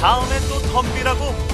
다음에 또 덤비라고?